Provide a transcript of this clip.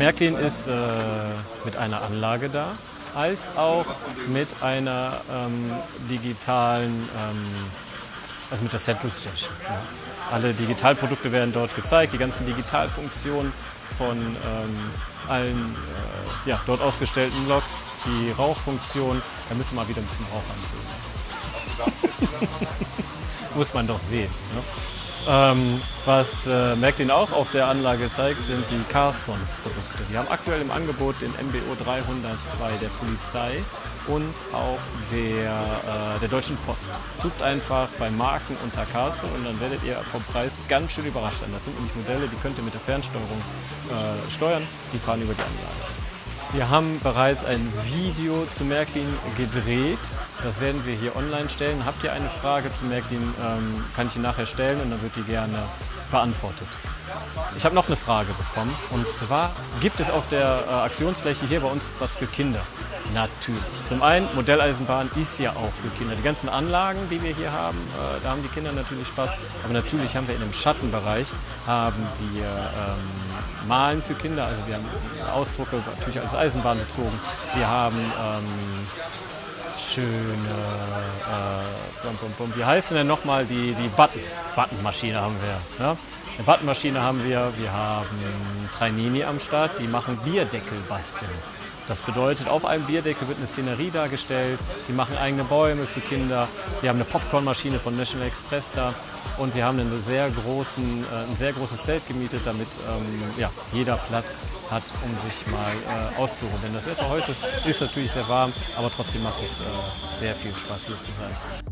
Märklin ist äh, mit einer Anlage da, als auch mit einer ähm, digitalen, ähm, also mit der Central Station. Ja. Alle Digitalprodukte werden dort gezeigt, die ganzen Digitalfunktionen von ähm, allen äh, ja, dort ausgestellten Loks, die Rauchfunktion. Da müssen wir mal wieder ein bisschen Rauch anfügen. Muss man doch sehen. Ne? Ähm, was äh, Märklin auch auf der Anlage zeigt, sind die Carson-Produkte. Wir haben aktuell im Angebot den MBO 302 der Polizei und auch der, äh, der Deutschen Post. Sucht einfach bei Marken unter Carson und dann werdet ihr vom Preis ganz schön überrascht sein. Das sind nämlich Modelle, die könnt ihr mit der Fernsteuerung äh, steuern, die fahren über die Anlage. Wir haben bereits ein Video zu Märklin gedreht. Das werden wir hier online stellen. Habt ihr eine Frage zu Märklin, ähm, kann ich die nachher stellen und dann wird die gerne beantwortet. Ich habe noch eine Frage bekommen und zwar gibt es auf der äh, Aktionsfläche hier bei uns was für Kinder? Natürlich. Zum einen, Modelleisenbahn ist ja auch für Kinder. Die ganzen Anlagen, die wir hier haben, äh, da haben die Kinder natürlich Spaß. Aber natürlich haben wir in dem Schattenbereich haben wir ähm, Malen für Kinder. Also wir haben Ausdrucke natürlich als Eisenbahn bezogen. Wir haben ähm, schöne, äh, bum, bum, bum. wie heißen denn nochmal die, die Buttons? Buttonmaschine haben wir. Ja? Eine Buttonmaschine haben wir. Wir haben Trainini am Start, die machen Bierdeckel basteln. Das bedeutet, auf einem Bierdeckel wird eine Szenerie dargestellt. Die machen eigene Bäume für Kinder. Wir haben eine Popcornmaschine von National Express da. Und wir haben einen sehr großen, äh, ein sehr großes Zelt gemietet, damit ähm, ja, jeder Platz hat, um sich mal äh, auszuruhen. Denn das Wetter heute ist natürlich sehr warm, aber trotzdem macht es äh, sehr viel Spaß hier zu sein.